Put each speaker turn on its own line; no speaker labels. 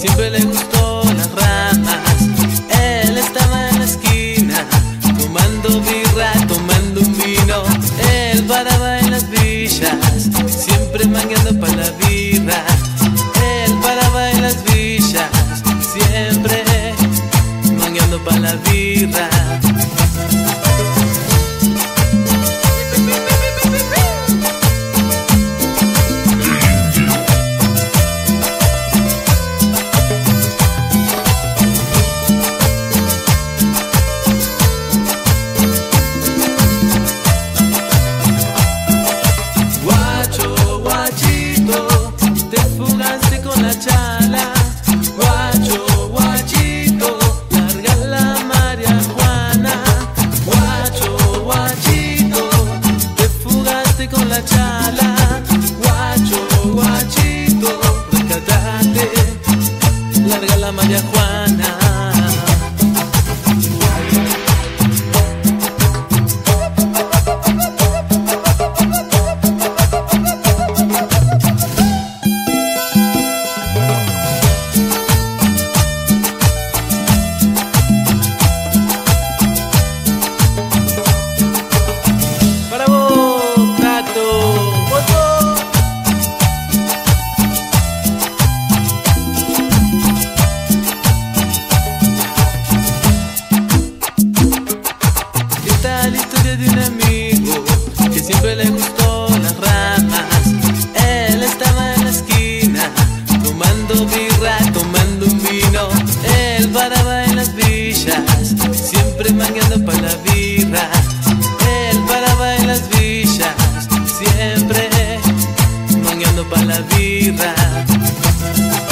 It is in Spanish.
siempre le gustó las ramas. Él estaba en la esquina, tomando birra, tomando un vino. Él paraba en las villas, siempre mangueando para la birra. Él paraba en las villas, siempre mangueando para la birra. María. love.